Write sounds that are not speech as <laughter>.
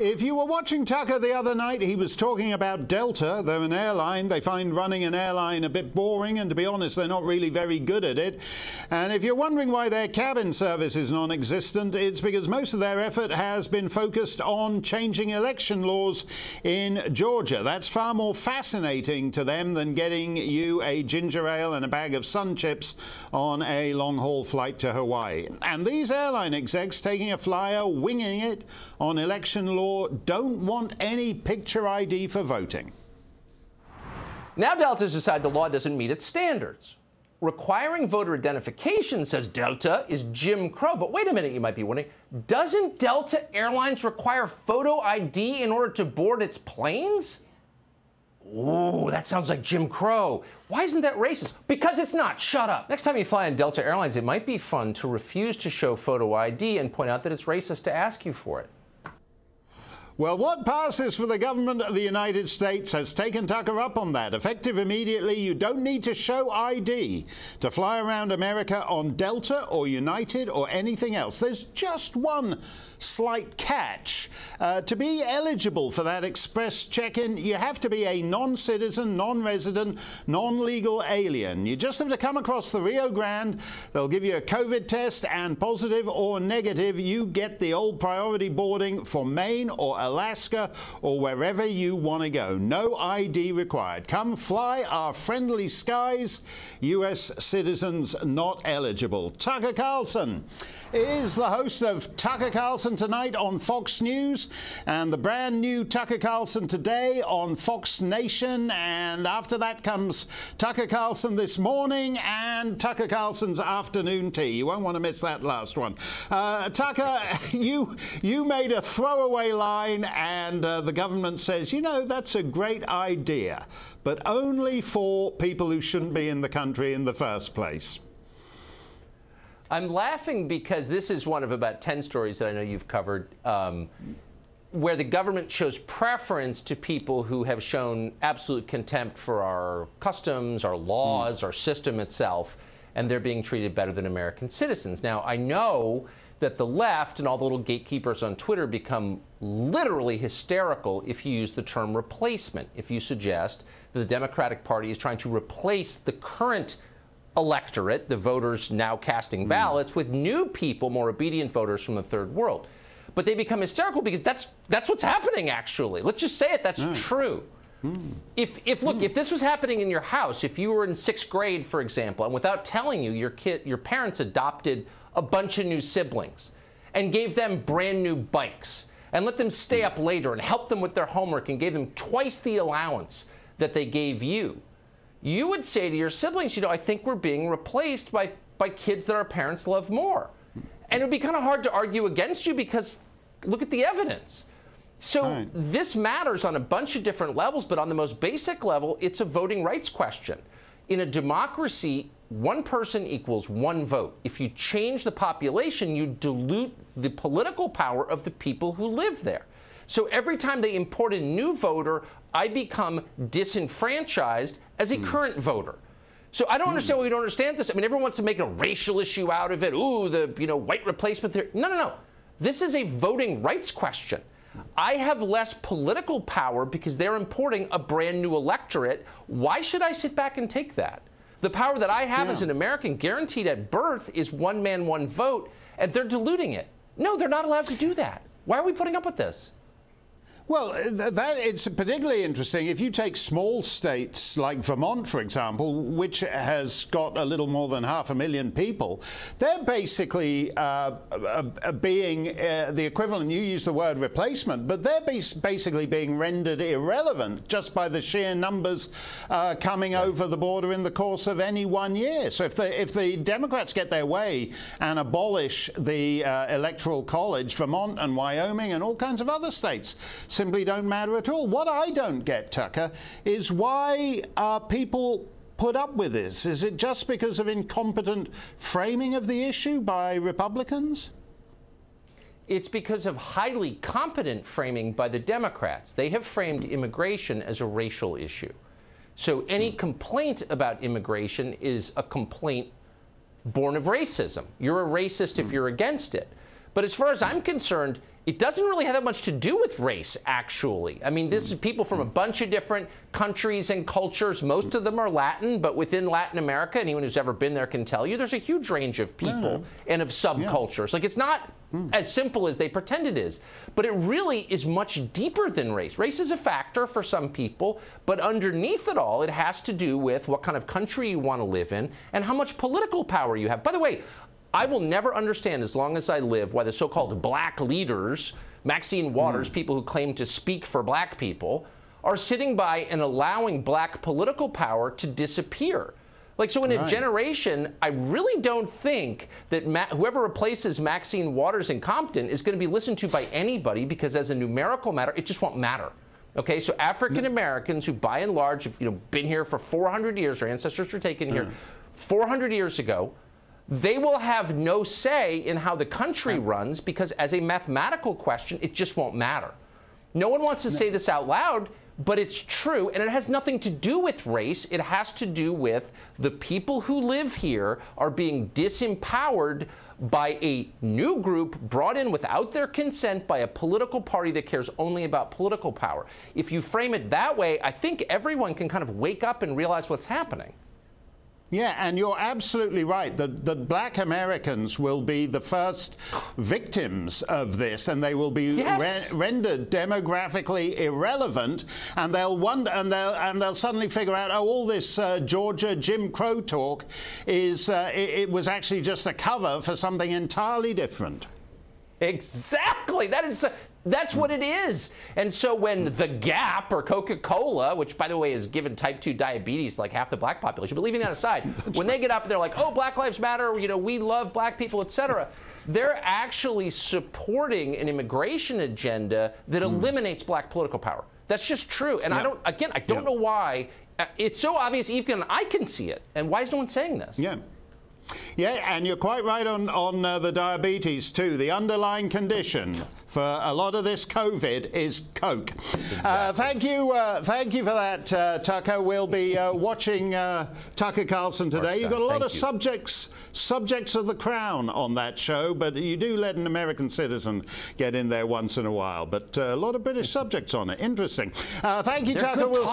If you were watching Tucker the other night, he was talking about Delta. They're an airline. They find running an airline a bit boring, and to be honest, they're not really very good at it. And if you're wondering why their cabin service is non existent, it's because most of their effort has been focused on changing election laws in Georgia. That's far more fascinating to them than getting you a ginger ale and a bag of sun chips on a long haul flight to Hawaii. And these airline execs taking a flyer, winging it on election laws don't want any picture ID for voting. Now Delta's decided the law doesn't meet its standards. Requiring voter identification, says Delta, is Jim Crow. But wait a minute, you might be wondering. Doesn't Delta Airlines require photo ID in order to board its planes? Ooh, that sounds like Jim Crow. Why isn't that racist? Because it's not. Shut up. Next time you fly on Delta Airlines, it might be fun to refuse to show photo ID and point out that it's racist to ask you for it. Well, what passes for the government of the United States has taken Tucker up on that. Effective immediately, you don't need to show ID to fly around America on Delta or United or anything else. There's just one slight catch. Uh, to be eligible for that express check in, you have to be a non citizen, non resident, non legal alien. You just have to come across the Rio Grande. They'll give you a COVID test, and positive or negative, you get the old priority boarding for Maine or Alaska or wherever you want to go. No ID required. Come fly our friendly skies. U.S. citizens not eligible. Tucker Carlson is the host of Tucker Carlson Tonight on Fox News and the brand new Tucker Carlson Today on Fox Nation. And after that comes Tucker Carlson This Morning and Tucker Carlson's Afternoon Tea. You won't want to miss that last one. Uh, Tucker, <laughs> you, you made a throwaway and uh, the government says, you know, that's a great idea, but only for people who shouldn't be in the country in the first place. I'm laughing because this is one of about 10 stories that I know you've covered. Um, where the government shows preference to people who have shown absolute contempt for our customs, our laws, mm. our system itself, and they're being treated better than American citizens. Now, I know that the left and all the little gatekeepers on Twitter become literally hysterical if you use the term replacement, if you suggest that the Democratic Party is trying to replace the current electorate, the voters now casting hmm. ballots, mm. with new people, more obedient voters from the third world. But they become hysterical because that's that's what's happening actually. Let's just say it, that's mm. true. Mm. If, if look, if this was happening in your house, if you were in sixth grade, for example, and without telling you, your kid, your parents adopted a bunch of new siblings and gave them brand new bikes and let them stay up later and help them with their homework and gave them twice the allowance that they gave you, you would say to your siblings, you know, I think we're being replaced by, by kids that our parents love more. And it would be kind of hard to argue against you because look at the evidence. So right. this matters on a bunch of different levels, but on the most basic level, it's a voting rights question. In a democracy, one person equals one vote. If you change the population, you dilute the political power of the people who live there. So every time they import a new voter, I become disenfranchised as a mm. current voter. So I don't mm. understand why we don't understand this. I mean, everyone wants to make a racial issue out of it. Ooh, the you know white replacement theory. No, no, no. This is a voting rights question. I have less political power because they're importing a brand new electorate. Why should I sit back and take that? The power that I have yeah. as an American, guaranteed at birth, is one man, one vote, and they're diluting it. No, they're not allowed to do that. Why are we putting up with this? Well, that it's particularly interesting if you take small states like Vermont, for example, which has got a little more than half a million people. They're basically uh, uh, being uh, the equivalent. You use the word replacement, but they're basically being rendered irrelevant just by the sheer numbers uh, coming right. over the border in the course of any one year. So if the if the Democrats get their way and abolish the uh, electoral college, Vermont and Wyoming and all kinds of other states simply don't matter at all. What I don't get, Tucker, is why are people put up with this? Is it just because of incompetent framing of the issue by Republicans? It's because of highly competent framing by the Democrats. They have framed immigration as a racial issue. So any hmm. complaint about immigration is a complaint born of racism. You're a racist if hmm. you're against it. But as far as I'm concerned, it doesn't really have that much to do with race, actually. I mean, this is people from a bunch of different countries and cultures. Most of them are Latin, but within Latin America, anyone who's ever been there can tell you there's a huge range of people and of subcultures. Like, it's not hmm. as simple as they pretend it is. But it really is much deeper than race. Race is a factor for some people, but underneath it all, it has to do with what kind of country you want to live in and how much political power you have. By the way, I will never understand as long as I live why the so called black leaders, Maxine Waters, mm. people who claim to speak for black people, are sitting by and allowing black political power to disappear. Like, so in right. a generation, I really don't think that Ma whoever replaces Maxine Waters in Compton is going to be listened to by anybody because, as a numerical matter, it just won't matter. Okay, so African Americans who, by and large, have you know been here for 400 years, our ancestors were taken mm. here 400 years ago, they will have no say in how the country runs because, as a mathematical question, it just won't matter. No one wants to say this out loud, but it's true, and it has nothing to do with race. It has to do with the people who live here are being disempowered by a new group brought in without their consent by a political party that cares only about political power. If you frame it that way, I think everyone can kind of wake up and realize what's happening. Yeah, and you're absolutely right. The, the black Americans will be the first victims of this, and they will be yes. re rendered demographically irrelevant, and they'll wonder, and they'll and they'll suddenly figure out, oh, all this uh, Georgia Jim Crow talk is uh, it, it was actually just a cover for something entirely different. Exactly. That is that's what it is. And so when The Gap or Coca Cola, which by the way is given type 2 diabetes like half the black population, but leaving that aside, <laughs> when they get up and they're like, oh, Black Lives Matter, you know, we love black people, etc., they're actually supporting an immigration agenda that mm. eliminates black political power. That's just true. And yeah. I don't, again, I don't yeah. know why. Uh, it's so obvious, even I can see it. And why is no one saying this? Yeah. Yeah, and you're quite right on, on uh, the diabetes too. The underlying condition for a lot of this COVID is Coke. Exactly. Uh, thank you, uh, thank you for that, uh, Tucker. We'll be uh, watching uh, Tucker Carlson today. You've got a lot thank of you. subjects, subjects of the crown on that show, but you do let an American citizen get in there once in a while. But a lot of British subjects on it. Interesting. thank you, They're Tucker. We'll